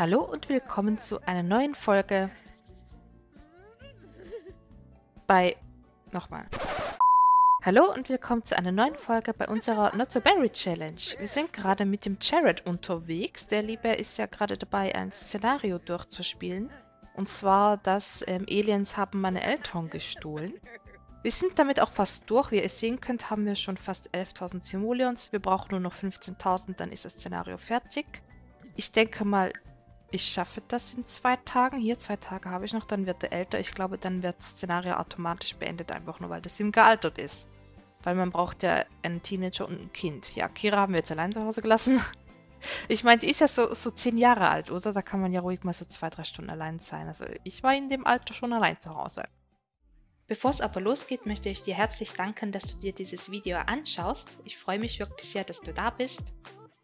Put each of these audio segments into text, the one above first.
Hallo und willkommen zu einer neuen Folge bei... Nochmal. Hallo und willkommen zu einer neuen Folge bei unserer Not So Berry Challenge. Wir sind gerade mit dem Jared unterwegs. Der Liebe ist ja gerade dabei, ein Szenario durchzuspielen. Und zwar, dass ähm, Aliens haben meine Eltern gestohlen. Wir sind damit auch fast durch. Wie ihr sehen könnt, haben wir schon fast 11.000 Simoleons. Wir brauchen nur noch 15.000, dann ist das Szenario fertig. Ich denke mal, ich schaffe das in zwei Tagen. Hier, zwei Tage habe ich noch, dann wird er älter. Ich glaube, dann wird das Szenario automatisch beendet, einfach nur, weil das ihm gealtert ist. Weil man braucht ja einen Teenager und ein Kind. Ja, Kira haben wir jetzt allein zu Hause gelassen. Ich meine, die ist ja so, so zehn Jahre alt, oder? Da kann man ja ruhig mal so zwei, drei Stunden allein sein. Also ich war in dem Alter schon allein zu Hause. Bevor es aber losgeht, möchte ich dir herzlich danken, dass du dir dieses Video anschaust. Ich freue mich wirklich sehr, dass du da bist.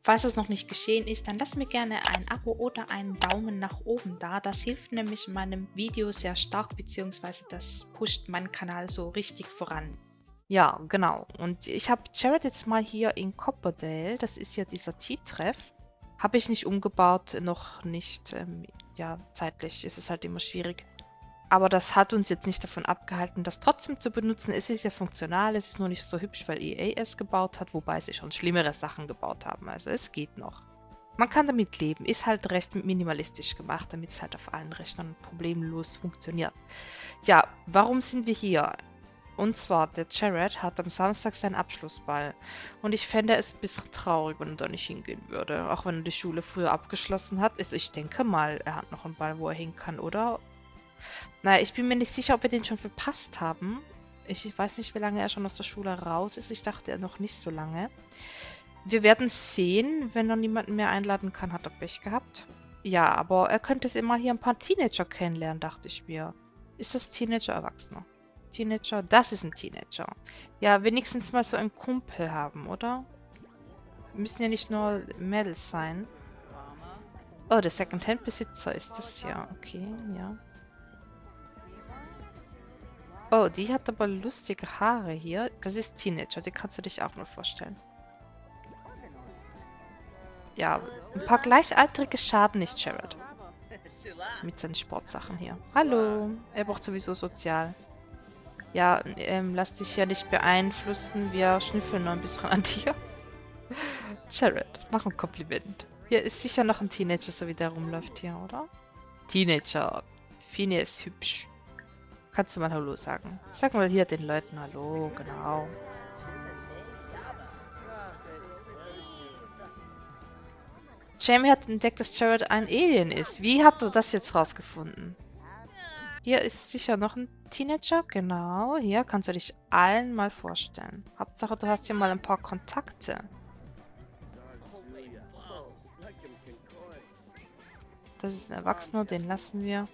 Falls das noch nicht geschehen ist, dann lass mir gerne ein Abo oder einen Daumen nach oben da. Das hilft nämlich meinem Video sehr stark, beziehungsweise das pusht meinen Kanal so richtig voran. Ja, genau. Und ich habe Jared jetzt mal hier in Copperdale, das ist ja dieser T-Treff. Habe ich nicht umgebaut, noch nicht. Ähm, ja, zeitlich ist es halt immer schwierig. Aber das hat uns jetzt nicht davon abgehalten, das trotzdem zu benutzen. Es ist ja funktional, es ist nur nicht so hübsch, weil EA es gebaut hat, wobei sie schon schlimmere Sachen gebaut haben. Also es geht noch. Man kann damit leben, ist halt recht minimalistisch gemacht, damit es halt auf allen Rechnern problemlos funktioniert. Ja, warum sind wir hier? Und zwar, der Jared hat am Samstag seinen Abschlussball. Und ich fände es ein bisschen traurig, wenn er da nicht hingehen würde. Auch wenn er die Schule früher abgeschlossen hat. Also ich denke mal, er hat noch einen Ball, wo er hin kann, oder? Naja, ich bin mir nicht sicher, ob wir den schon verpasst haben. Ich weiß nicht, wie lange er schon aus der Schule raus ist. Ich dachte, er noch nicht so lange. Wir werden sehen. Wenn er niemanden mehr einladen kann, hat er Pech gehabt. Ja, aber er könnte immer hier ein paar Teenager kennenlernen, dachte ich mir. Ist das Teenager Erwachsener? Teenager? Das ist ein Teenager. Ja, wenigstens mal so einen Kumpel haben, oder? Müssen ja nicht nur Mädels sein. Oh, der Secondhand-Besitzer ist das ja. Okay, ja. Oh, die hat aber lustige Haare hier. Das ist Teenager, die kannst du dich auch mal vorstellen. Ja, ein paar Gleichaltrige schaden nicht, Jared. Mit seinen Sportsachen hier. Hallo, er braucht sowieso sozial. Ja, ähm, lass dich ja nicht beeinflussen. Wir schnüffeln noch ein bisschen an dir. Jared, mach ein Kompliment. Hier ist sicher noch ein Teenager, so wie der rumläuft hier, oder? Teenager. Fine ist hübsch. Kannst du mal Hallo sagen? Sag mal hier den Leuten Hallo, genau. Jamie hat entdeckt, dass Jared ein Alien ist. Wie habt ihr das jetzt rausgefunden? Hier ist sicher noch ein Teenager. Genau, hier kannst du dich allen mal vorstellen. Hauptsache, du hast hier mal ein paar Kontakte. Das ist ein Erwachsener, den lassen wir.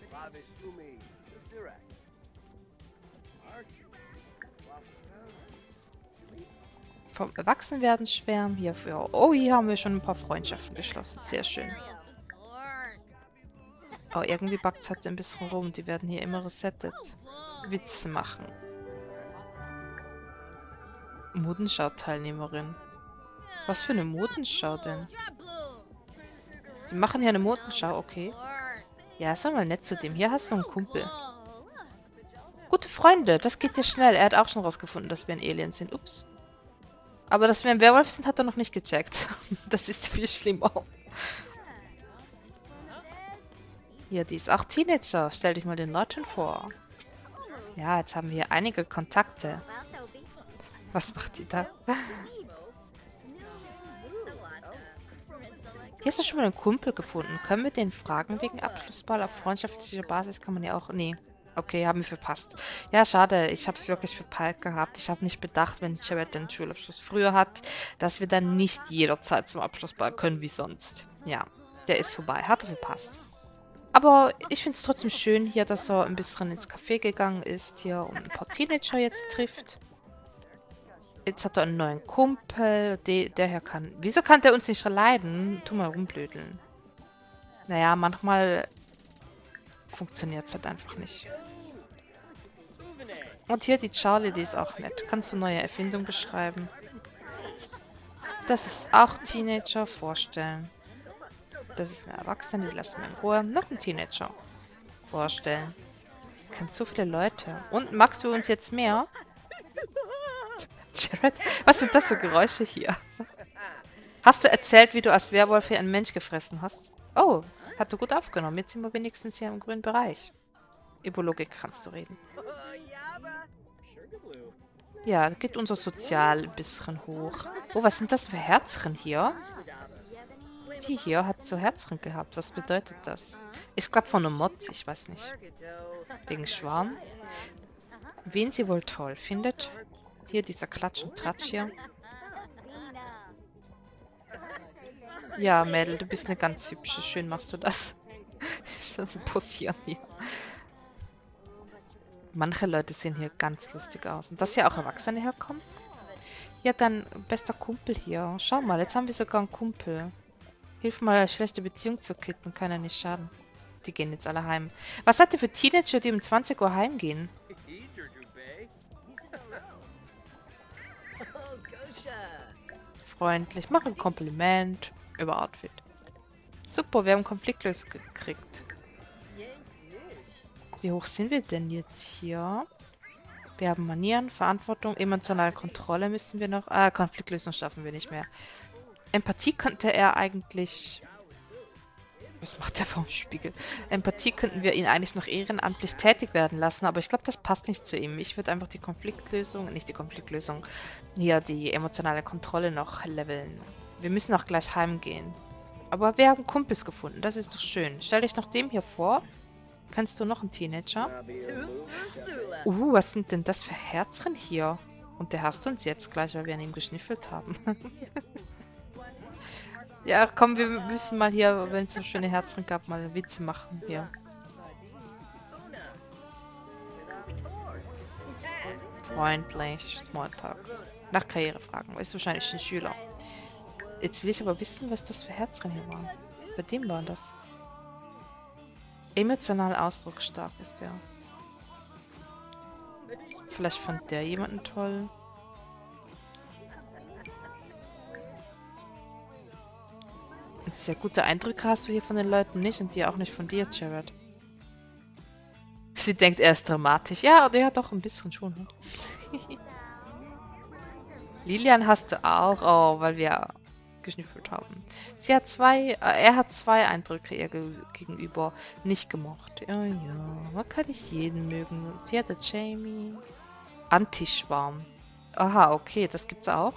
Vom Erwachsenwerden schwärmen. Hierfür. Oh, hier haben wir schon ein paar Freundschaften geschlossen. Sehr schön. Oh, irgendwie backt es halt ein bisschen rum. Die werden hier immer resettet. Witze machen. Modenschau-Teilnehmerin. Was für eine Modenschau denn? Die machen hier eine Modenschau, okay. Ja, sag mal nett zu dem. Hier hast du einen Kumpel. Gute Freunde, das geht dir schnell. Er hat auch schon rausgefunden, dass wir ein Alien sind. Ups. Aber dass wir ein Werwolf sind, hat er noch nicht gecheckt. Das ist viel schlimmer. Ja, die ist auch Teenager. Stell dich mal den Leuten vor. Ja, jetzt haben wir einige Kontakte. Was macht die da? Hier hast du schon mal einen Kumpel gefunden. Können wir den fragen wegen Abschlussball? Auf freundschaftlicher Basis kann man ja auch... Nee. Okay, haben wir verpasst. Ja, schade. Ich habe es wirklich verpeilt gehabt. Ich habe nicht bedacht, wenn Jared den Schulabschluss früher hat, dass wir dann nicht jederzeit zum Abschlussball können wie sonst. Ja, der ist vorbei. Hat er verpasst. Aber ich finde es trotzdem schön hier, dass er ein bisschen ins Café gegangen ist hier und ein paar Teenager jetzt trifft. Jetzt hat er einen neuen Kumpel. De der hier kann... Wieso kann der uns nicht leiden? Tu mal rumblödeln. Naja, manchmal funktioniert es halt einfach nicht. Und hier die Charlie, die ist auch nett. Kannst du neue Erfindung beschreiben? Das ist auch Teenager vorstellen. Das ist eine Erwachsene, die lassen wir in Ruhe. Noch ein Teenager vorstellen. Kennt so viele Leute. Und magst du uns jetzt mehr? Jared, was sind das für Geräusche hier? Hast du erzählt, wie du als Werwolf hier einen Mensch gefressen hast? Oh, hat du gut aufgenommen. Jetzt sind wir wenigstens hier im grünen Bereich. Über Logik kannst du reden. Ja, geht unser Sozial ein bisschen hoch. Oh, was sind das für Herzchen hier? Die hier hat so Herzchen gehabt. Was bedeutet das? Ich glaube von einem Mod, ich weiß nicht. Wegen Schwarm. Wen sie wohl toll findet. Hier dieser Klatsch und Tratsch hier. Ja, Mädel, du bist eine ganz hübsche. Schön machst du das. Schon posieren hier. Manche Leute sehen hier ganz lustig aus. Und dass hier auch Erwachsene herkommen? Ja, dann bester Kumpel hier. Schau mal, jetzt haben wir sogar einen Kumpel. Hilf mal, eine schlechte Beziehung zu kitten. Kann ja nicht schaden. Die gehen jetzt alle heim. Was hat ihr für Teenager, die um 20 Uhr heimgehen? Freundlich. Mach ein Kompliment über Outfit. Super, wir haben Konfliktlösung gekriegt. Wie hoch sind wir denn jetzt hier? Wir haben Manieren, Verantwortung, emotionale Kontrolle müssen wir noch... Ah, Konfliktlösung schaffen wir nicht mehr. Empathie könnte er eigentlich... Was macht der vom Spiegel? Empathie könnten wir ihn eigentlich noch ehrenamtlich tätig werden lassen, aber ich glaube, das passt nicht zu ihm. Ich würde einfach die Konfliktlösung, nicht die Konfliktlösung, hier die emotionale Kontrolle noch leveln. Wir müssen auch gleich heimgehen. Aber wir haben Kumpels gefunden, das ist doch schön. Stell dich noch dem hier vor. Kennst du noch einen Teenager? Uh, was sind denn das für Herzchen hier? Und der hasst uns jetzt gleich, weil wir an ihm geschniffelt haben. ja, komm, wir müssen mal hier, wenn es so schöne Herzen gab, mal Witze machen hier. Freundlich, Smalltalk. Nach Karriere fragen, ist wahrscheinlich ein Schüler. Jetzt will ich aber wissen, was das für Herzchen hier waren. Bei dem war das. Emotional ausdrucksstark ist der. Vielleicht fand der jemanden toll. Sehr gute Eindrücke hast du hier von den Leuten nicht und die auch nicht von dir, Jared. Sie denkt, er ist dramatisch. Ja, hat doch ein bisschen schon. Ne? Lilian hast du auch. Oh, weil wir geschnüffelt haben. Sie hat zwei, äh, er hat zwei Eindrücke ihr ge gegenüber nicht gemocht. Ja, ja, man kann nicht jeden mögen. Sie hatte Jamie. Antischwarm. Aha, okay, das gibt's auch.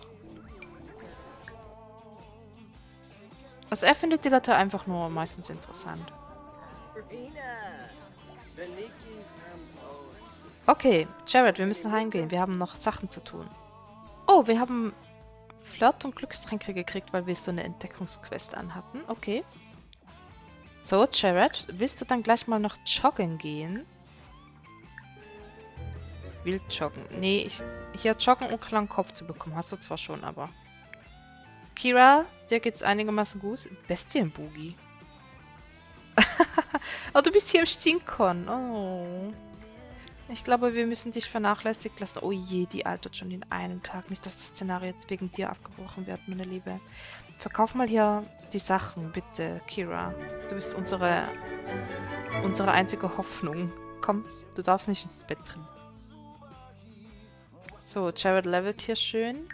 Also er findet die Leute einfach nur meistens interessant. Okay, Jared, wir müssen heimgehen. Wir haben noch Sachen zu tun. Oh, wir haben Flirt und Glückstränke gekriegt, weil wir so eine Entdeckungsquest anhatten. Okay. So, Jared, willst du dann gleich mal noch joggen gehen? Wild joggen. Nee, ich, hier joggen, um klaren Kopf zu bekommen. Hast du zwar schon, aber... Kira, dir geht's einigermaßen gut. Bestienboogie. oh, du bist hier im Stinkon. Oh. Ich glaube, wir müssen dich vernachlässigt lassen. Oh je, die altert schon in einem Tag. Nicht, dass das Szenario jetzt wegen dir abgebrochen wird, meine Liebe. Verkauf mal hier die Sachen, bitte, Kira. Du bist unsere, unsere einzige Hoffnung. Komm, du darfst nicht ins Bett drin. So, Jared levelt hier schön.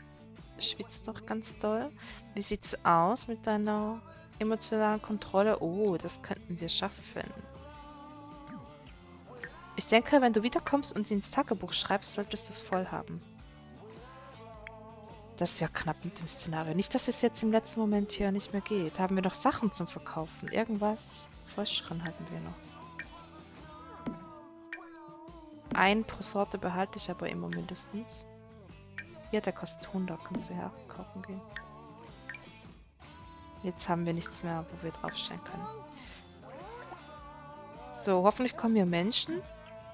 Schwitzt doch ganz doll. Wie sieht's aus mit deiner emotionalen Kontrolle? Oh, das könnten wir schaffen. Ich denke, wenn du wiederkommst und sie ins Tagebuch schreibst, solltest du es voll haben. Das wäre knapp mit dem Szenario. Nicht, dass es jetzt im letzten Moment hier nicht mehr geht. Haben wir noch Sachen zum Verkaufen? Irgendwas? Fröschchen hatten wir noch. Ein pro Sorte behalte ich aber immer mindestens. Hier, der kostet 100. Kannst du herkaufen gehen. Jetzt haben wir nichts mehr, wo wir draufstellen können. So, hoffentlich kommen hier Menschen.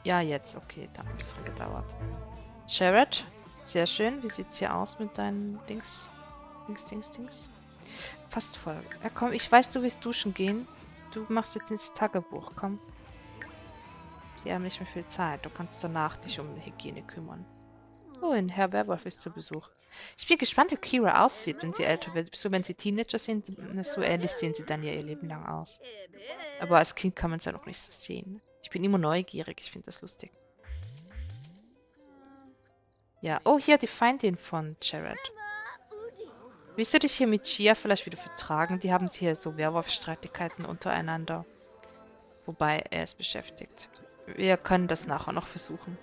Ja, jetzt. Okay, da hat ein bisschen gedauert. Jared, sehr schön. Wie sieht's hier aus mit deinen Dings? Dings, Dings, Dings. Fast voll. Ja, komm, ich weiß, du willst duschen gehen. Du machst jetzt ins Tagebuch, komm. Die haben nicht mehr viel Zeit. Du kannst danach dich um Hygiene kümmern. Oh, ein Herr Werwolf ist zu Besuch. Ich bin gespannt, wie Kira aussieht, wenn sie älter wird. So, wenn sie Teenager sind, so ähnlich sehen sie dann ja ihr Leben lang aus. Aber als Kind kann man es ja noch nicht so sehen. Ich bin immer neugierig, ich finde das lustig. Ja, oh, hier die Feindin von Jared. Willst du dich hier mit Chia vielleicht wieder vertragen? Die haben hier so Werwolf-Streitigkeiten untereinander. Wobei, er ist beschäftigt. Wir können das nachher noch versuchen.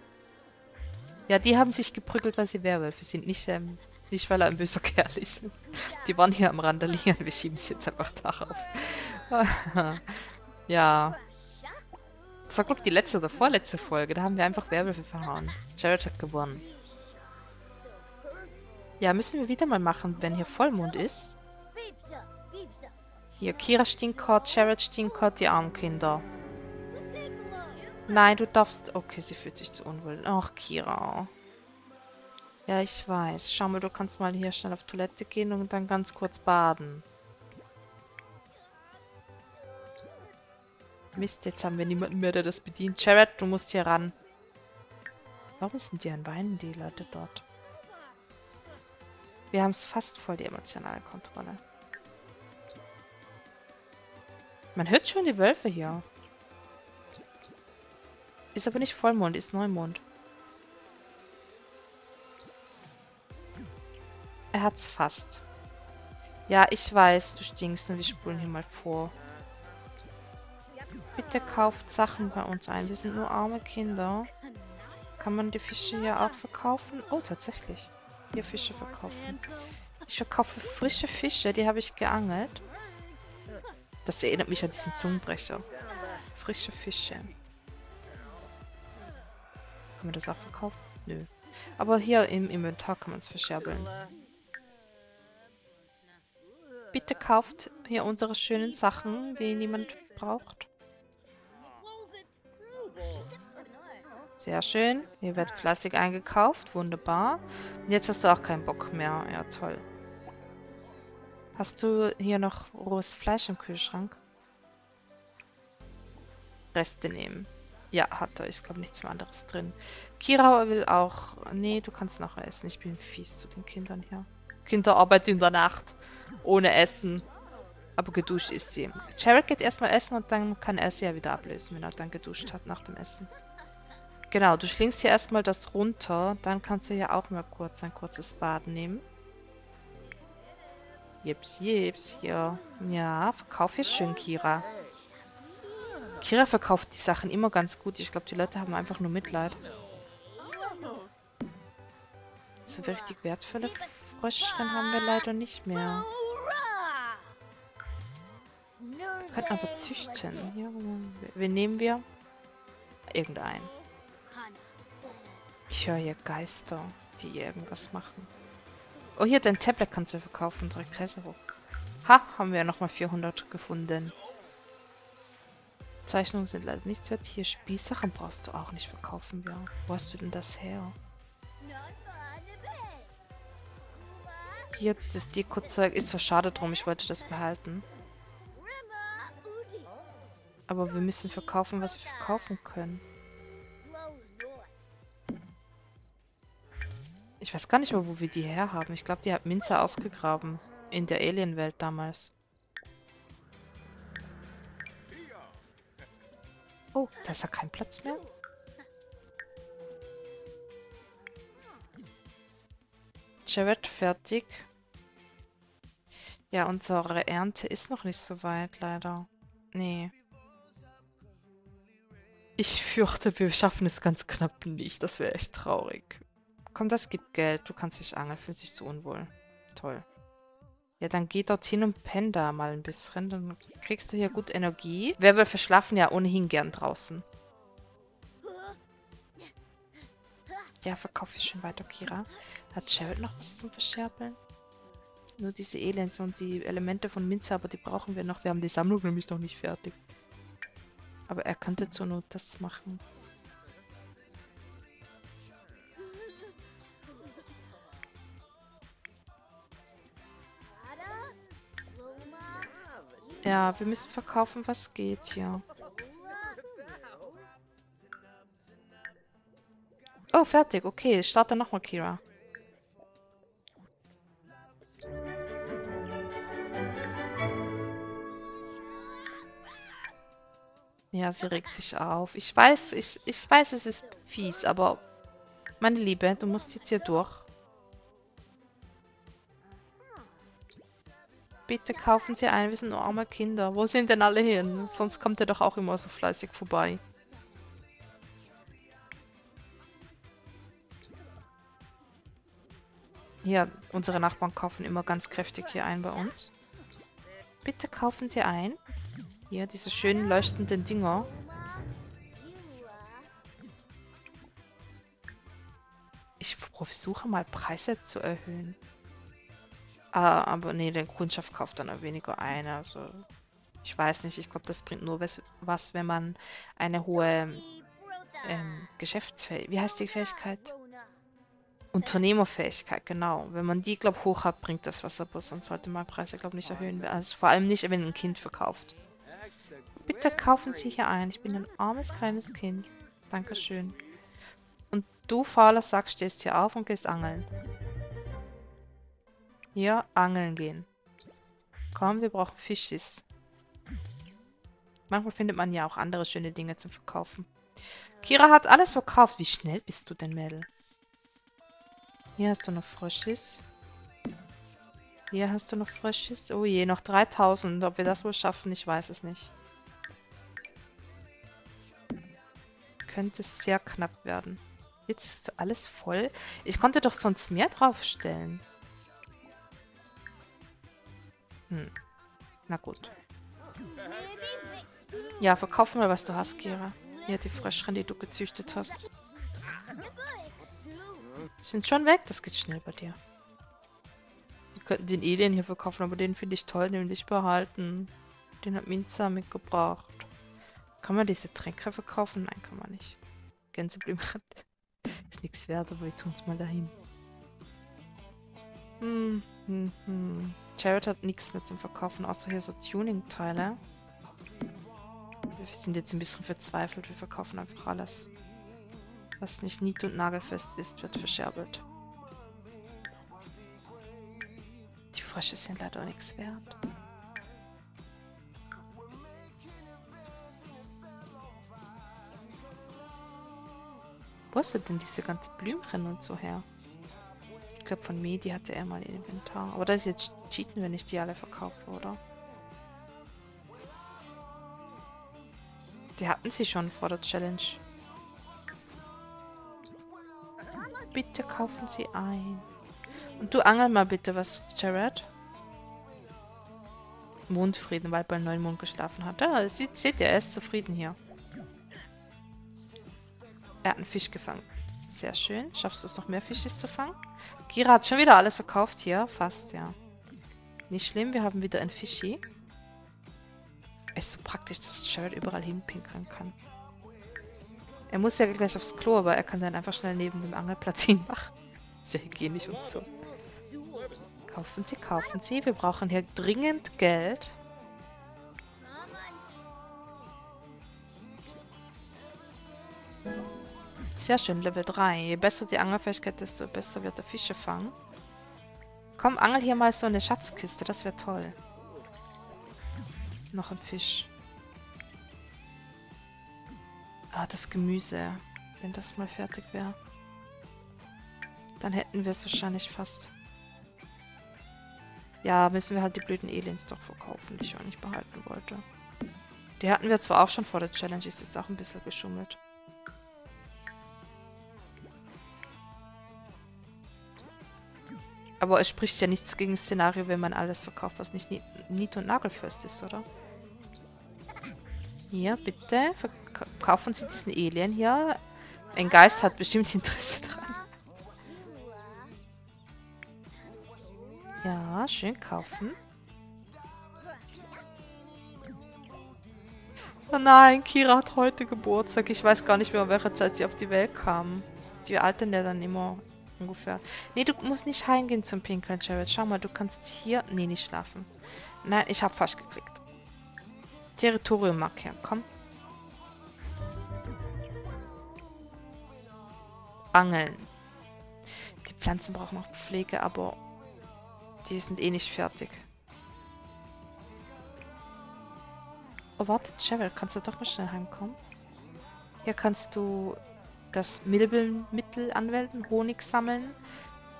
Ja, die haben sich geprügelt, weil sie Werwölfe sind. Nicht, ähm, nicht weil er ein böser Kerl ist. Die waren hier am Randalieren. Wir schieben es jetzt einfach darauf. ja. Das war, glaube ich, die letzte oder vorletzte Folge. Da haben wir einfach Werwölfe verhauen. Jared hat gewonnen. Ja, müssen wir wieder mal machen, wenn hier Vollmond ist. Hier, Kira Stinkort, Jared Stinkort, die armen Kinder. Nein, du darfst... Okay, sie fühlt sich zu unwohl. Ach, Kira. Ja, ich weiß. Schau mal, du kannst mal hier schnell auf Toilette gehen und dann ganz kurz baden. Mist, jetzt haben wir niemanden mehr, der das bedient. Jared, du musst hier ran. Warum sind die ein Weinen, die Leute dort? Wir haben es fast voll, die emotionale Kontrolle. Man hört schon die Wölfe hier. Ist aber nicht Vollmond, ist Neumond. Er hat's fast. Ja, ich weiß, du stinkst und wir spulen hier mal vor. Bitte kauft Sachen bei uns ein. Wir sind nur arme Kinder. Kann man die Fische hier auch verkaufen? Oh, tatsächlich. Hier Fische verkaufen. Ich verkaufe frische Fische, die habe ich geangelt. Das erinnert mich an diesen Zungenbrecher. Frische Fische. Kann man das auch verkaufen? Nö. Aber hier im Inventar kann man es verscherbeln. Bitte kauft hier unsere schönen Sachen, die niemand braucht. Sehr schön. Hier wird fleißig eingekauft. Wunderbar. Und jetzt hast du auch keinen Bock mehr. Ja, toll. Hast du hier noch rohes Fleisch im Kühlschrank? Reste nehmen. Ja, hat er. Ich glaube nichts mehr anderes drin. Kira will auch... Nee, du kannst noch essen. Ich bin fies zu den Kindern hier. Kinderarbeit in der Nacht. Ohne Essen. Aber geduscht ist sie. Jared geht erstmal essen und dann kann er sie ja wieder ablösen, wenn er dann geduscht hat nach dem Essen. Genau, du schlingst hier erstmal das runter. Dann kannst du ja auch mal kurz ein kurzes Bad nehmen. Jips, jips, hier. Ja, verkauf hier schön, Kira. Kira verkauft die Sachen immer ganz gut. Ich glaube, die Leute haben einfach nur Mitleid. So richtig wertvolle Fröschchen haben wir leider nicht mehr. Wir könnten aber züchten. Ja, wen nehmen wir? Irgendeinen. Ich höre hier Geister, die irgendwas machen. Oh, hier, dein Tablet kannst du verkaufen. Drei Kreise hoch. Ha, haben wir nochmal 400 gefunden. Zeichnungen sind leider nichts wert. Hier Spielsachen brauchst du auch nicht verkaufen. Ja. Wo hast du denn das her? Hier, dieses Deko-Zeug ist zwar schade drum, ich wollte das behalten. Aber wir müssen verkaufen, was wir verkaufen können. Ich weiß gar nicht mehr, wo wir die herhaben. Ich glaube, die hat Minze ausgegraben. In der Alienwelt damals. Oh, da ist ja kein Platz mehr. Jared fertig. Ja, unsere Ernte ist noch nicht so weit, leider. Nee. Ich fürchte, wir schaffen es ganz knapp nicht. Das wäre echt traurig. Komm, das gibt Geld. Du kannst dich angeln. Fühlt sich zu unwohl. Toll. Ja, dann geh dorthin und penn da mal ein bisschen. Dann kriegst du hier gut Energie. Werwölfe schlafen ja ohnehin gern draußen. Ja, verkaufe ich schon weiter, Kira. Hat Jared noch was zum Verscherbeln? Nur diese Elends und die Elemente von Minze, aber die brauchen wir noch. Wir haben die Sammlung nämlich noch nicht fertig. Aber er könnte zur Not das machen. Ja, wir müssen verkaufen, was geht hier. Oh, fertig. Okay, ich starte nochmal, Kira. Sie regt sich auf. Ich weiß, ich, ich weiß, es ist fies, aber meine Liebe, du musst jetzt hier durch. Bitte kaufen Sie ein, wir sind nur arme Kinder. Wo sind denn alle hin? Sonst kommt er doch auch immer so fleißig vorbei. Ja, unsere Nachbarn kaufen immer ganz kräftig hier ein bei uns. Bitte kaufen Sie ein. Hier, diese schönen leuchtenden Dinger. Ich versuche mal Preise zu erhöhen. Ah, aber nee, der Kundschaft kauft dann weniger ein. Also ich weiß nicht, ich glaube, das bringt nur was, wenn man eine hohe ähm, Geschäftsfähigkeit, wie heißt die Fähigkeit? Unternehmerfähigkeit, genau. Wenn man die, glaube ich, hoch hat, bringt das was, aber sonst sollte man Preise, glaube ich, nicht erhöhen. Also vor allem nicht, wenn ein Kind verkauft. Bitte kaufen Sie hier ein. Ich bin ein armes kleines Kind. Dankeschön. Und du, fauler Sack, stehst hier auf und gehst angeln. Hier angeln gehen. Komm, wir brauchen Fischis. Manchmal findet man ja auch andere schöne Dinge zum Verkaufen. Kira hat alles verkauft. Wie schnell bist du denn, Mädel? Hier hast du noch Fröschis. Hier hast du noch Fröschis. Oh je, noch 3000. Ob wir das wohl schaffen, ich weiß es nicht. Könnte sehr knapp werden. Jetzt ist alles voll. Ich konnte doch sonst mehr draufstellen. Hm. Na gut. Ja, verkauf mal, was du hast, Kira. Hier, die Fröschchen, die du gezüchtet hast. Sind schon weg, das geht schnell bei dir. Wir könnten den Alien hier verkaufen, aber den finde ich toll, den will ich behalten. Den hat Minza mitgebracht. Kann man diese Tränke verkaufen? Nein, kann man nicht. Gänseblümchen. Ist nichts wert, aber wir tun es mal dahin. Hm, hm, hm. Jared hat nichts mehr zum Verkaufen, außer hier so Tuning-Teile. Wir sind jetzt ein bisschen verzweifelt, wir verkaufen einfach alles. Was nicht nied- und nagelfest ist, wird verscherbelt. Die Frösche sind leider auch nichts wert. Wo hast du denn diese ganzen Blümchen und so her? Ich glaube, von Medi hatte er mal ein Inventar. Aber das ist jetzt Cheaten, wenn ich die alle verkaufe, oder? Die hatten sie schon vor der Challenge. Bitte kaufen sie ein. Und du angel mal bitte was, Jared. Mondfrieden, weil beim Neumond geschlafen hat. Ja, seht, seht ihr, er ist zufrieden hier. Er hat einen Fisch gefangen. Sehr schön. Schaffst du es noch mehr Fischis zu fangen? Kira hat schon wieder alles verkauft hier. Fast, ja. Nicht schlimm, wir haben wieder ein Fischi. Ist so praktisch, dass Jared überall hinpinkeln kann. Er muss ja gleich aufs Klo, aber er kann dann einfach schnell neben dem Angelplatz hinmachen. Sehr hygienisch und so. Kaufen Sie, kaufen Sie. Wir brauchen hier dringend Geld. Sehr schön, Level 3. Je besser die Angelfähigkeit, desto besser wird der Fische fangen. Komm, angel hier mal so eine Schatzkiste, das wäre toll. Noch ein Fisch. Ah, das Gemüse. Wenn das mal fertig wäre. Dann hätten wir es wahrscheinlich fast. Ja, müssen wir halt die blöden Aliens doch verkaufen, die ich auch nicht behalten wollte. Die hatten wir zwar auch schon vor der Challenge, ist jetzt auch ein bisschen geschummelt. Aber es spricht ja nichts gegen Szenario, wenn man alles verkauft, was nicht nied- und nagelfest ist, oder? Hier, bitte. Verkaufen Sie diesen Alien hier. Ein Geist hat bestimmt Interesse dran. Ja, schön kaufen. Oh nein, Kira hat heute Geburtstag. Ich weiß gar nicht mehr, um welche Zeit sie auf die Welt kam. Die altern ja dann immer ungefähr. Nee, du musst nicht heimgehen zum Pinkeln, Jared. Schau mal, du kannst hier... Nee, nicht schlafen. Nein, ich habe falsch geklickt. Territorium markieren, komm. angeln. Die Pflanzen brauchen noch Pflege, aber die sind eh nicht fertig. Oh, warte, Cheryl, kannst du doch mal schnell heimkommen? Hier kannst du das Milbenmittel anwenden, Honig sammeln,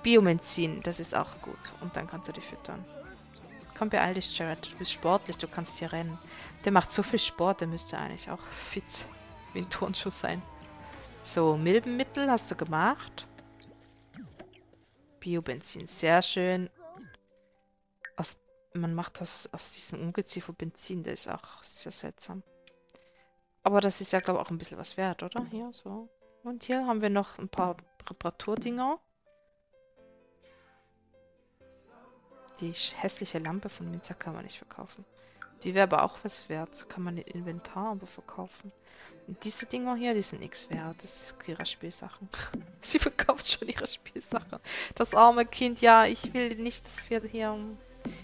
Biomenzin, das ist auch gut. Und dann kannst du die füttern. Komm, beeil dich, Jared. Du bist sportlich, du kannst hier rennen. Der macht so viel Sport, der müsste eigentlich auch fit wie ein Turnschuh sein. So, Milbenmittel hast du gemacht. Biobenzin, sehr schön. Aus, man macht das aus diesem Ungeziefer Benzin, der ist auch sehr seltsam. Aber das ist ja, glaube ich, auch ein bisschen was wert, oder? Hier, so. Und hier haben wir noch ein paar Reparaturdinger. Die hässliche Lampe von Minza kann man nicht verkaufen. Die wäre aber auch was wert. Kann man im Inventar aber verkaufen. Und diese Dinger hier, die sind nichts wert. Das ist ihre Spielsachen. Sie verkauft schon ihre Spielsachen. Das arme Kind, ja, ich will nicht, dass wir hier...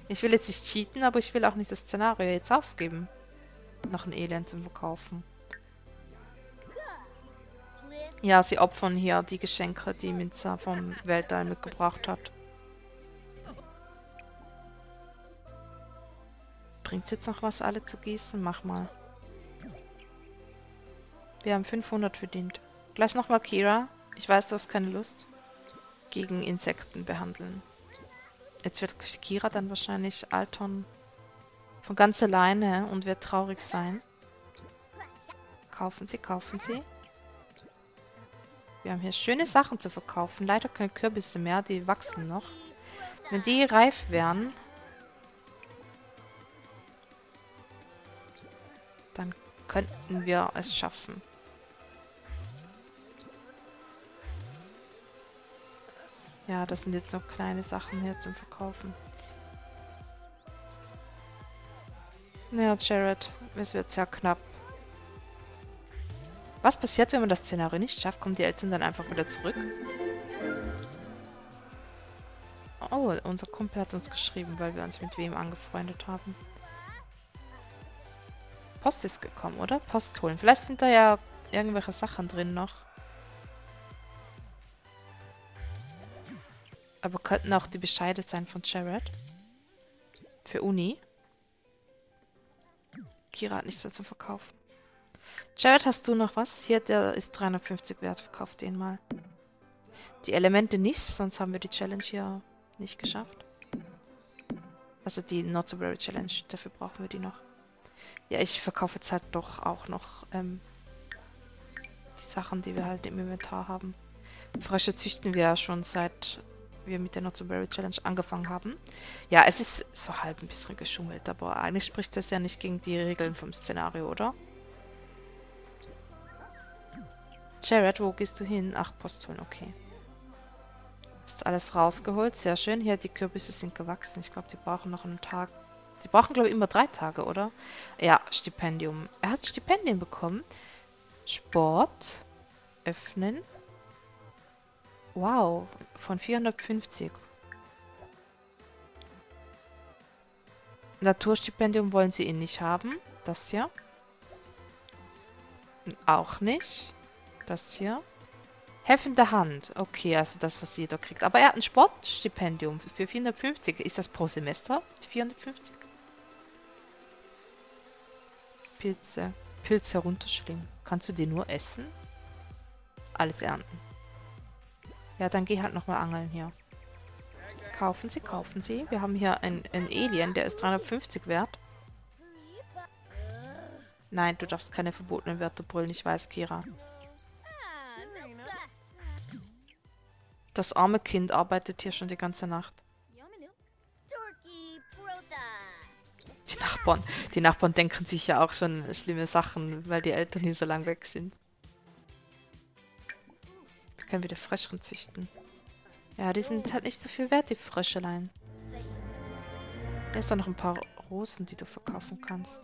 Ich will jetzt nicht cheaten, aber ich will auch nicht das Szenario jetzt aufgeben. Noch ein Elend zum Verkaufen. Ja, sie opfern hier die Geschenke, die Minza vom Weltall mitgebracht hat. Bringt es jetzt noch was, alle zu gießen? Mach mal. Wir haben 500 verdient. Gleich nochmal Kira. Ich weiß, du hast keine Lust. Gegen Insekten behandeln. Jetzt wird Kira dann wahrscheinlich altern von ganz alleine und wird traurig sein. Kaufen Sie, kaufen Sie. Wir haben hier schöne Sachen zu verkaufen. Leider keine Kürbisse mehr, die wachsen noch. Wenn die reif wären, dann könnten wir es schaffen. Ja, das sind jetzt noch kleine Sachen hier zum Verkaufen. Naja, Jared, es wird sehr knapp. Was passiert, wenn man das Szenario nicht schafft? Kommen die Eltern dann einfach wieder zurück? Oh, unser Kumpel hat uns geschrieben, weil wir uns mit wem angefreundet haben. Post ist gekommen, oder? Post holen. Vielleicht sind da ja irgendwelche Sachen drin noch. Aber könnten auch die Bescheide sein von Jared. Für Uni. Kira hat nichts dazu verkaufen. Jared, hast du noch was? Hier, der ist 350 wert. Verkauf den mal. Die Elemente nicht, sonst haben wir die Challenge hier nicht geschafft. Also die Not so Very Challenge, dafür brauchen wir die noch. Ja, ich verkaufe jetzt halt doch auch noch ähm, die Sachen, die wir halt im Inventar haben. Frösche züchten wir ja schon seit wir mit der Not so Very Challenge angefangen haben. Ja, es ist so halb ein bisschen geschummelt, aber eigentlich spricht das ja nicht gegen die Regeln vom Szenario, oder? Jared, wo gehst du hin? Ach, Post holen, okay. Ist alles rausgeholt, sehr schön. Hier, die Kürbisse sind gewachsen. Ich glaube, die brauchen noch einen Tag. Die brauchen, glaube ich, immer drei Tage, oder? Ja, Stipendium. Er hat Stipendien bekommen. Sport. Öffnen. Wow, von 450. Naturstipendium wollen sie ihn nicht haben. Das hier. Auch nicht. Das hier. Helfende Hand. Okay, also das, was jeder kriegt. Aber er hat ein Sportstipendium für 450. Ist das pro Semester? 450? Pilze. Pilze herunterschlingen. Kannst du die nur essen? Alles ernten. Ja, dann geh halt nochmal angeln hier. Kaufen Sie, kaufen Sie. Wir haben hier einen, Alien, der ist 350 wert. Nein, du darfst keine verbotenen Wörter brüllen, ich weiß, Kira. Das arme Kind arbeitet hier schon die ganze Nacht. Die Nachbarn, die Nachbarn denken sich ja auch schon schlimme Sachen, weil die Eltern hier so lang weg sind. Wir können wieder Fröschchen züchten. Ja, die sind halt nicht so viel wert, die Fröschelein. Hier ist doch noch ein paar Rosen, die du verkaufen kannst.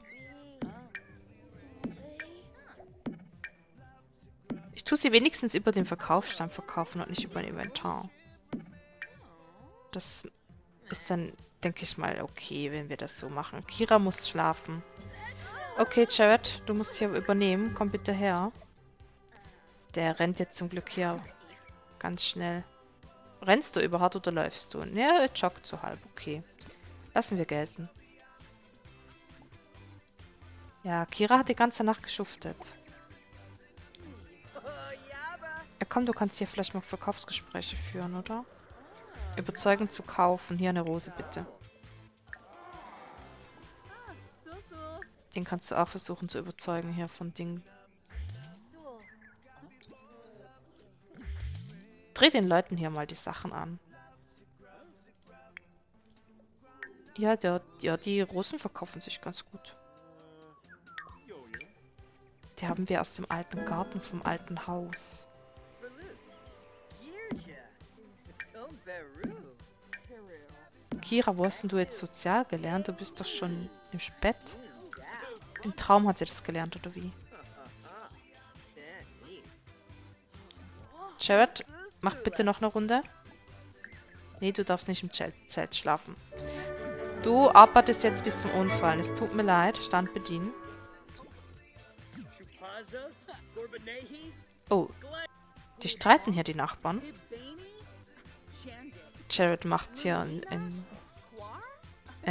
Tue sie wenigstens über den Verkaufsstand verkaufen und nicht über ein Inventar. Das ist dann, denke ich mal, okay, wenn wir das so machen. Kira muss schlafen. Okay, Jared, du musst hier übernehmen. Komm bitte her. Der rennt jetzt zum Glück hier Ganz schnell. Rennst du überhaupt oder läufst du? Ja, er joggt so halb. Okay. Lassen wir gelten. Ja, Kira hat die ganze Nacht geschuftet. Komm, du kannst hier vielleicht mal Verkaufsgespräche führen, oder? Überzeugend zu kaufen. Hier eine Rose, bitte. Den kannst du auch versuchen zu überzeugen hier von Ding. Dreh den Leuten hier mal die Sachen an. Ja, der, ja, die Rosen verkaufen sich ganz gut. Die haben wir aus dem alten Garten vom alten Haus. Kira, wo hast denn du jetzt sozial gelernt? Du bist doch schon im Bett. Im Traum hat sie das gelernt, oder wie? Jared, mach bitte noch eine Runde. Nee, du darfst nicht im Zelt schlafen. Du arbeitest jetzt bis zum Unfall. Es tut mir leid. Stand bedienen. Oh. Die streiten hier, die Nachbarn. Jared macht hier ein, ein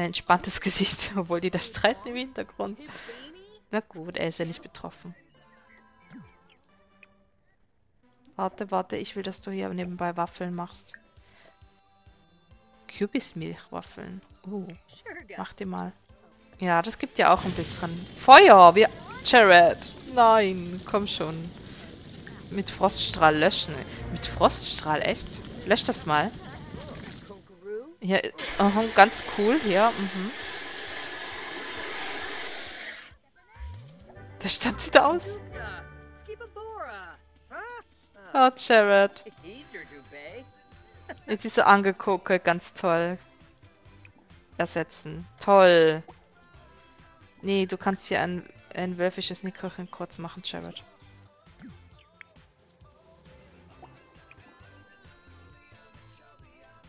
entspanntes Gesicht, obwohl die da streiten im Hintergrund. Na gut, er ist ja nicht betroffen. Warte, warte, ich will, dass du hier nebenbei Waffeln machst. Kürbismilchwaffeln. Uh, mach die mal. Ja, das gibt ja auch ein bisschen Feuer. Wir... Jared. Nein, komm schon. Mit Froststrahl löschen. Mit Froststrahl, echt? Lösch das mal. Ja, aha, ganz cool. Ja, mhm. Der Stand sieht aus. Oh, Jared. Jetzt ist so angeguckt. Ganz toll. Ersetzen. Toll. Nee, du kannst hier ein, ein wölfisches Nickerchen kurz machen, Jared.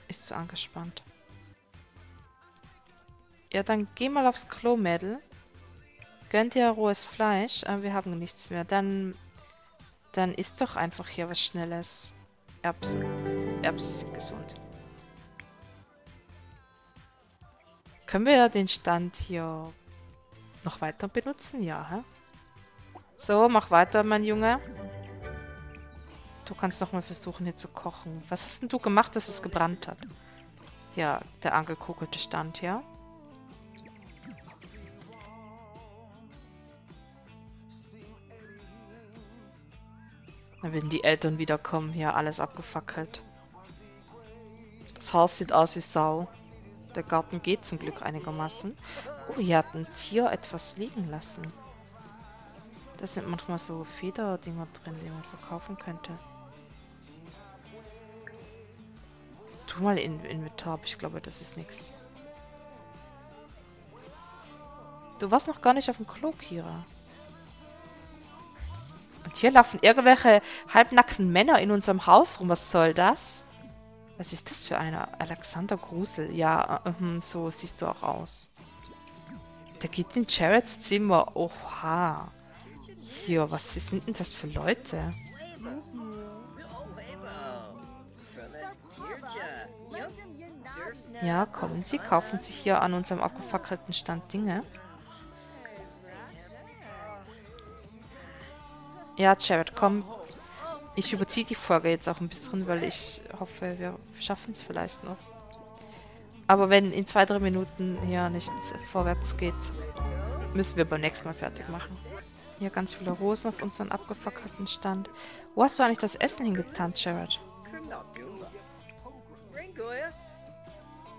Ist zu angespannt. Ja, dann geh mal aufs Klo, Mädel. Gönnt dir rohes Fleisch, aber wir haben nichts mehr. Dann, dann isst doch einfach hier was Schnelles. Erbsen. Erbsen sind gesund. Können wir ja den Stand hier noch weiter benutzen? Ja, hä? So, mach weiter, mein Junge. Du kannst noch mal versuchen, hier zu kochen. Was hast denn du gemacht, dass es gebrannt hat? Ja, der angekugelte Stand, ja? Werden die Eltern wiederkommen. Hier alles abgefackelt. Das Haus sieht aus wie Sau. Der Garten geht zum Glück einigermaßen. Oh, hier hat ein Tier etwas liegen lassen. Da sind manchmal so Federdinger drin, die man verkaufen könnte. Tu mal in Inventar, ich glaube, das ist nichts. Du warst noch gar nicht auf dem Klo, Kira. Hier laufen irgendwelche halbnackten Männer in unserem Haus rum. Was soll das? Was ist das für einer? Alexander Grusel. Ja, uh, so siehst du auch aus. Der geht in Jareds Zimmer. Oha. Hier, was sind denn das für Leute? Ja, kommen Sie, kaufen sich hier an unserem abgefackelten Stand Dinge. Ja, Jared, komm. Ich überziehe die Folge jetzt auch ein bisschen, weil ich hoffe, wir schaffen es vielleicht noch. Aber wenn in zwei, drei Minuten hier nichts vorwärts geht, müssen wir beim nächsten Mal fertig machen. Hier ganz viele Rosen auf unseren abgefackelten Stand. Wo hast du eigentlich das Essen hingetan, Jared?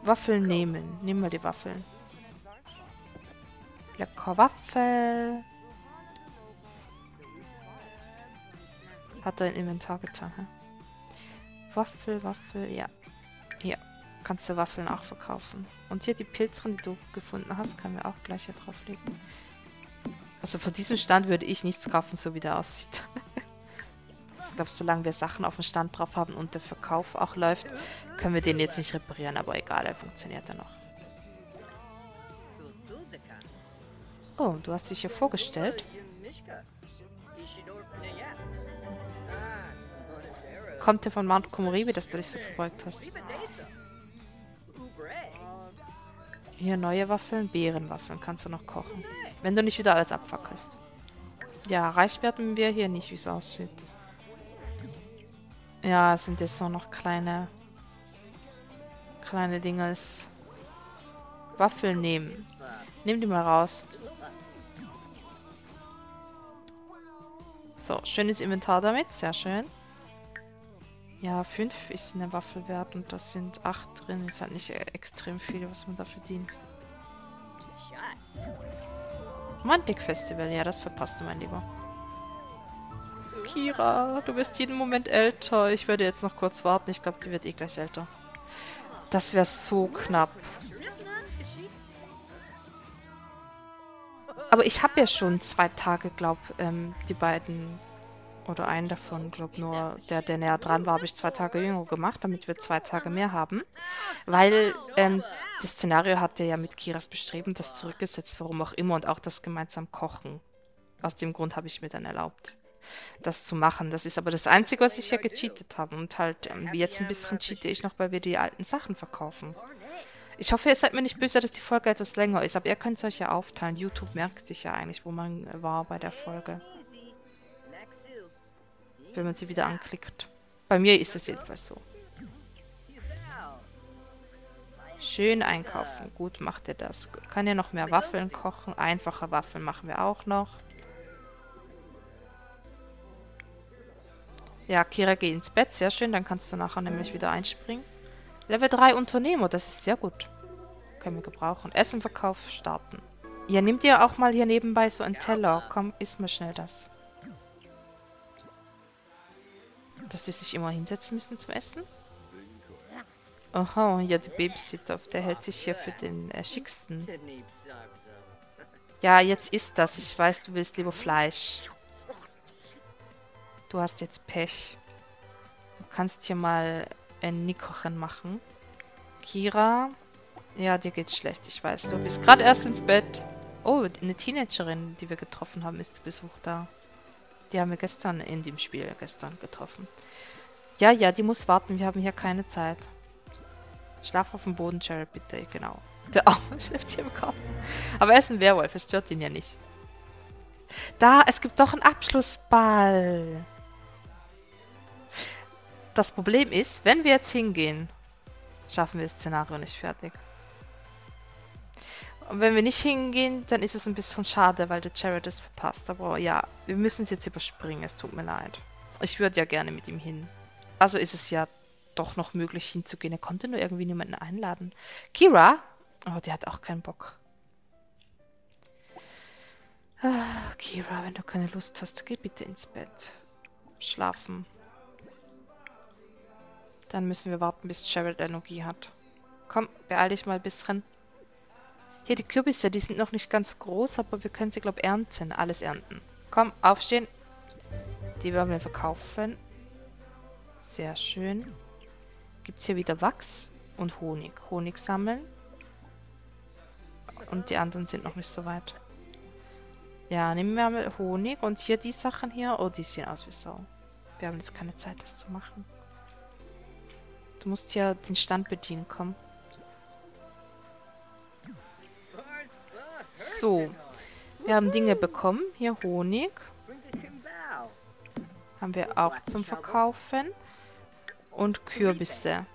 Waffeln nehmen. Nehmen wir die Waffeln. Lecker Waffel. Hat er ein Inventar getan, hä? Waffel, Waffel, ja. Hier. Kannst du Waffeln auch verkaufen. Und hier die Pilzchen, die du gefunden hast, können wir auch gleich hier drauflegen. Also von diesem Stand würde ich nichts kaufen, so wie der aussieht. ich glaube, solange wir Sachen auf dem Stand drauf haben und der Verkauf auch läuft, können wir den jetzt nicht reparieren, aber egal, er funktioniert ja noch. Oh, du hast dich hier vorgestellt. Kommt der von Mount Komoribi, dass du dich so verbeugt hast? Hier neue Waffeln, Beerenwaffeln kannst du noch kochen. Wenn du nicht wieder alles abfackelst. Ja, reich werden wir hier nicht, wie es aussieht. Ja, es sind jetzt nur noch kleine... Kleine Dingels. Waffeln nehmen. Nimm die mal raus. So, schönes Inventar damit. Sehr schön. Ja, 5 ist eine Waffel wert und das sind 8 drin. Ist halt nicht extrem viel, was man da verdient. Romantik-Festival, ja, das verpasst du, mein Lieber. Kira, du wirst jeden Moment älter. Ich werde jetzt noch kurz warten. Ich glaube, die wird eh gleich älter. Das wäre so knapp. Aber ich habe ja schon zwei Tage, glaube ähm, die beiden oder einen davon, glaube nur der, der näher dran war, habe ich zwei Tage jünger gemacht, damit wir zwei Tage mehr haben. Weil ähm, das Szenario hatte ja mit Kiras Bestreben das zurückgesetzt, warum auch immer, und auch das gemeinsam Kochen. Aus dem Grund habe ich mir dann erlaubt, das zu machen. Das ist aber das Einzige, was ich ja gecheatet habe. Und halt, ähm, jetzt ein bisschen cheate ich noch, weil wir die alten Sachen verkaufen. Ich hoffe, ihr seid mir nicht böse, dass die Folge etwas länger ist, aber ihr könnt es euch ja aufteilen. YouTube merkt sich ja eigentlich, wo man war bei der Folge wenn man sie wieder anklickt. Bei mir ist es jedenfalls so. Schön einkaufen. Gut macht ihr das. Kann ja noch mehr Waffeln kochen. Einfache Waffeln machen wir auch noch. Ja, Kira, geh ins Bett. Sehr schön. Dann kannst du nachher nämlich wieder einspringen. Level 3 Unternehmer. Das ist sehr gut. Können wir gebrauchen. Essen, Verkauf, starten. Ja, nimmt ihr auch mal hier nebenbei so einen Teller. Komm, iss mal schnell das. Dass sie sich immer hinsetzen müssen zum Essen? Aha, ja, die Babysitter, der hält sich hier für den äh, schicksten. Ja, jetzt ist das. Ich weiß, du willst lieber Fleisch. Du hast jetzt Pech. Du kannst hier mal ein Nikochen machen. Kira. Ja, dir geht's schlecht, ich weiß. Du bist gerade erst ins Bett. Oh, eine Teenagerin, die wir getroffen haben, ist zu Besuch da. Die haben wir gestern in dem Spiel gestern getroffen. Ja, ja, die muss warten. Wir haben hier keine Zeit. Schlaf auf dem Boden, Jared, bitte. Genau. Der Arme schläft hier im Kopf. Aber er ist ein Werwolf. Es stört ihn ja nicht. Da, es gibt doch einen Abschlussball. Das Problem ist, wenn wir jetzt hingehen, schaffen wir das Szenario nicht fertig. Und wenn wir nicht hingehen, dann ist es ein bisschen schade, weil der Jared es verpasst. Aber ja, wir müssen es jetzt überspringen. Es tut mir leid. Ich würde ja gerne mit ihm hin. Also ist es ja doch noch möglich hinzugehen. Er konnte nur irgendwie niemanden einladen. Kira? Oh, der hat auch keinen Bock. Ah, Kira, wenn du keine Lust hast, geh bitte ins Bett. Schlafen. Dann müssen wir warten, bis Jared Energie hat. Komm, beeil dich mal ein bisschen. Hier, die Kürbisse, die sind noch nicht ganz groß, aber wir können sie, glaube ich, ernten. Alles ernten. Komm, aufstehen. Die werden wir verkaufen. Sehr schön. Gibt es hier wieder Wachs und Honig. Honig sammeln. Und die anderen sind noch nicht so weit. Ja, nehmen wir mal Honig. Und hier die Sachen hier. Oh, die sehen aus wie Sau. Wir haben jetzt keine Zeit, das zu machen. Du musst hier den Stand bedienen, komm. So. Wir haben Dinge bekommen. Hier Honig. Haben wir auch zum Verkaufen. Und Kürbisse.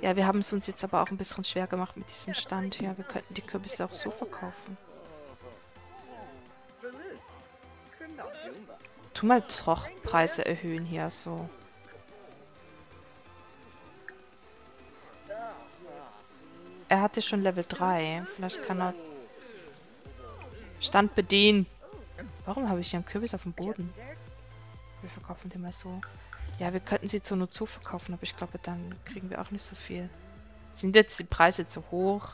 Ja, wir haben es uns jetzt aber auch ein bisschen schwer gemacht mit diesem Stand. Ja, wir könnten die Kürbisse auch so verkaufen. Tu mal doch Preise erhöhen hier so. Er hatte schon Level 3. Vielleicht kann er Stand bedienen. Warum habe ich hier einen Kürbis auf dem Boden? Wir verkaufen den mal so. Ja, wir könnten sie zur so verkaufen, aber ich glaube, dann kriegen wir auch nicht so viel. Sind jetzt die Preise zu hoch?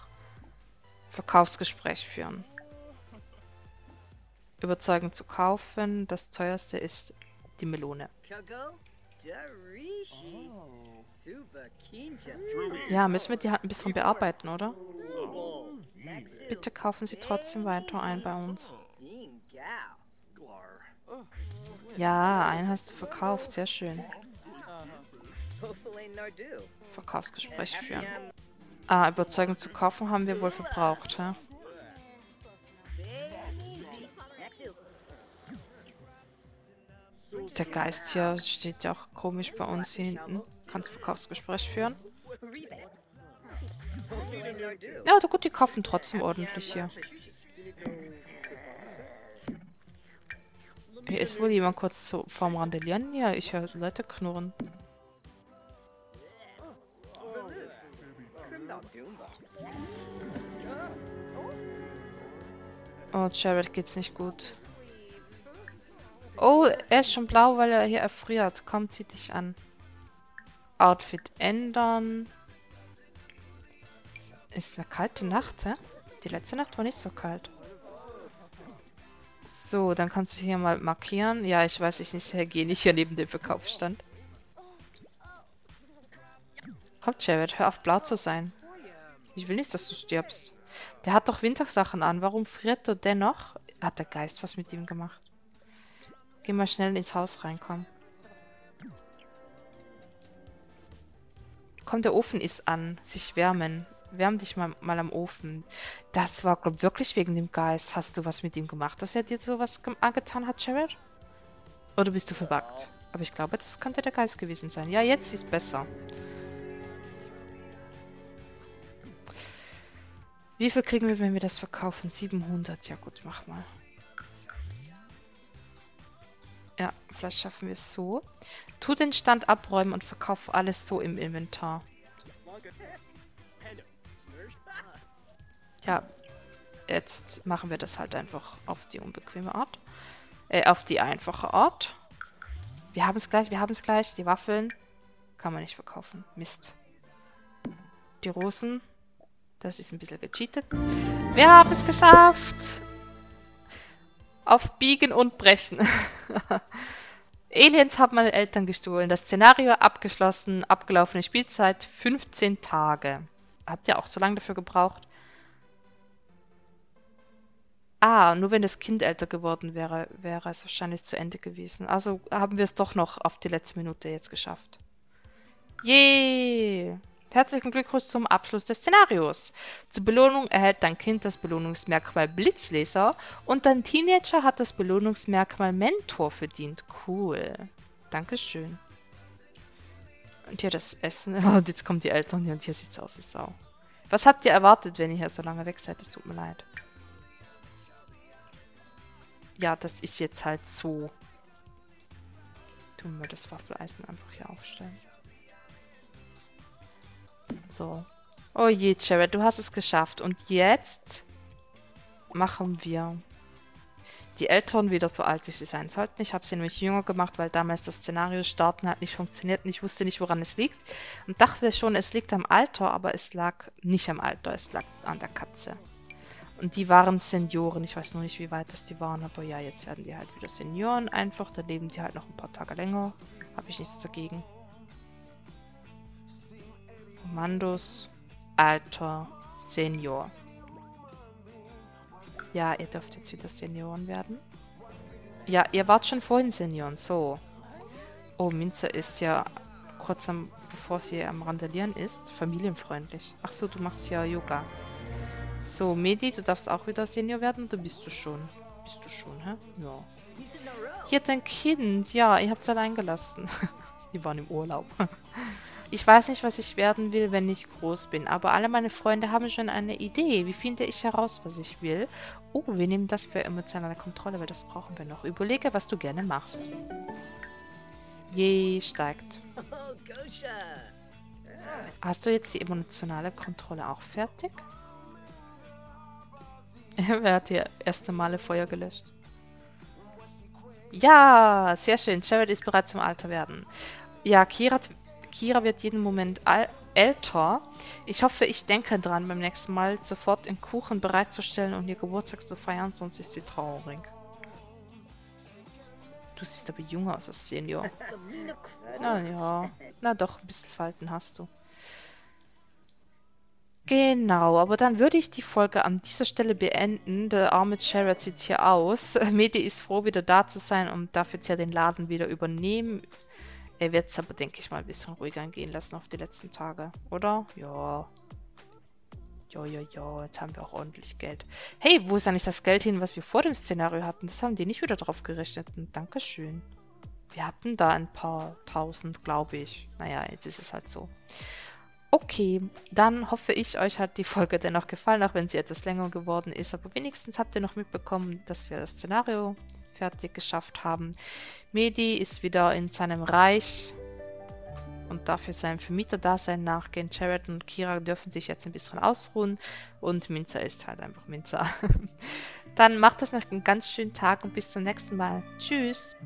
Verkaufsgespräch führen. Überzeugend zu kaufen. Das teuerste ist die Melone. Ja, müssen wir die halt ein bisschen bearbeiten, oder? Bitte kaufen Sie trotzdem weiter ein bei uns. Ja, einen hast du verkauft. Sehr schön. Verkaufsgespräch führen. Ah, Überzeugung zu kaufen haben wir wohl verbraucht, hä? Der Geist hier steht ja auch komisch bei uns hier hinten. Kannst Verkaufsgespräch führen? Ja, gut, die kaufen trotzdem ordentlich hier. Hier ist wohl jemand kurz zu, vorm Randelieren. Ja, ich höre Leute knurren. Oh, Jared geht's nicht gut. Oh, er ist schon blau, weil er hier erfriert. Komm, zieh dich an. Outfit ändern. Ist eine kalte Nacht, hä? Die letzte Nacht war nicht so kalt. So, dann kannst du hier mal markieren. Ja, ich weiß ich nicht, gehe nicht hier neben dem Verkaufsstand. Komm, Jared, hör auf blau zu sein. Ich will nicht, dass du stirbst. Der hat doch Wintersachen an. Warum friert er dennoch? Hat der Geist was mit ihm gemacht? Geh mal schnell ins Haus reinkommen. Komm, der Ofen ist an. Sich wärmen. Wärm dich mal, mal am Ofen. Das war, glaub wirklich wegen dem Geist. Hast du was mit ihm gemacht, dass er dir sowas angetan hat, Jared? Oder bist du verbuggt? Aber ich glaube, das könnte der Geist gewesen sein. Ja, jetzt ist besser. Wie viel kriegen wir, wenn wir das verkaufen? 700. Ja gut, mach mal. Ja, vielleicht schaffen wir es so. Tu den Stand abräumen und verkauf alles so im Inventar. Ja, jetzt machen wir das halt einfach auf die unbequeme Art. Äh, auf die einfache Art. Wir haben es gleich, wir haben es gleich. Die Waffeln kann man nicht verkaufen. Mist. Die Rosen. Das ist ein bisschen gecheatet. Wir haben es geschafft. Auf Biegen und Brechen. Aliens haben meine Eltern gestohlen. Das Szenario abgeschlossen. Abgelaufene Spielzeit 15 Tage. Habt ihr auch so lange dafür gebraucht? Ah, nur wenn das Kind älter geworden wäre, wäre es wahrscheinlich zu Ende gewesen. Also haben wir es doch noch auf die letzte Minute jetzt geschafft. Yay! Herzlichen Glückwunsch zum Abschluss des Szenarios. Zur Belohnung erhält dein Kind das Belohnungsmerkmal Blitzleser und dein Teenager hat das Belohnungsmerkmal Mentor verdient. Cool. Dankeschön. Und hier das Essen. Und jetzt kommen die Eltern und hier sieht es aus wie Sau. Was habt ihr erwartet, wenn ihr hier so lange weg seid? Es tut mir leid ja, das ist jetzt halt so. Tun wir das Waffeleisen einfach hier aufstellen. So. Oh je, Jared, du hast es geschafft. Und jetzt machen wir die Eltern wieder so alt, wie sie sein sollten. Ich habe sie nämlich jünger gemacht, weil damals das Szenario starten hat nicht funktioniert und ich wusste nicht, woran es liegt. Und dachte schon, es liegt am Alter, aber es lag nicht am Alter, es lag an der Katze. Und die waren Senioren. Ich weiß noch nicht, wie weit das die waren, aber ja, jetzt werden die halt wieder Senioren einfach. Da leben die halt noch ein paar Tage länger. Habe ich nichts dagegen. Kommandos, Alter, Senior. Ja, ihr dürft jetzt wieder Senioren werden. Ja, ihr wart schon vorhin Senioren, so. Oh, Minze ist ja kurz am, bevor sie am Randalieren ist, familienfreundlich. Ach so, du machst ja Yoga. So, Medi, du darfst auch wieder Senior werden. Du bist du schon. Bist du schon, hä? Ja. Hier dein Kind. Ja, ihr habt es allein gelassen. Die waren im Urlaub. Ich weiß nicht, was ich werden will, wenn ich groß bin, aber alle meine Freunde haben schon eine Idee. Wie finde ich heraus, was ich will? Oh, wir nehmen das für emotionale Kontrolle, weil das brauchen wir noch. Überlege, was du gerne machst. Je, steigt. Hast du jetzt die emotionale Kontrolle auch fertig? Wer hat hier erste Male Feuer gelöscht? Ja, sehr schön. Jared ist bereit zum Alter werden. Ja, Kira, Kira wird jeden Moment älter. Ich hoffe, ich denke dran, beim nächsten Mal sofort den Kuchen bereitzustellen und ihr Geburtstag zu feiern, sonst ist sie traurig. Du siehst aber jünger aus als Senior. Na ja, na doch, ein bisschen Falten hast du. Genau, aber dann würde ich die Folge an dieser Stelle beenden. Der arme Jared sieht hier aus. Medi ist froh, wieder da zu sein und darf jetzt ja den Laden wieder übernehmen. Er wird es aber, denke ich mal, ein bisschen ruhiger angehen lassen auf die letzten Tage, oder? Ja. Ja, ja, ja, jetzt haben wir auch ordentlich Geld. Hey, wo ist eigentlich das Geld hin, was wir vor dem Szenario hatten? Das haben die nicht wieder drauf gerechnet. Dankeschön. Wir hatten da ein paar tausend, glaube ich. Naja, jetzt ist es halt so. Okay, dann hoffe ich, euch hat die Folge dennoch gefallen, auch wenn sie etwas länger geworden ist. Aber wenigstens habt ihr noch mitbekommen, dass wir das Szenario fertig geschafft haben. Medi ist wieder in seinem Reich und dafür seinem Vermieter-Dasein nachgehen. Jared und Kira dürfen sich jetzt ein bisschen ausruhen und Minza ist halt einfach Minza. Dann macht euch noch einen ganz schönen Tag und bis zum nächsten Mal. Tschüss!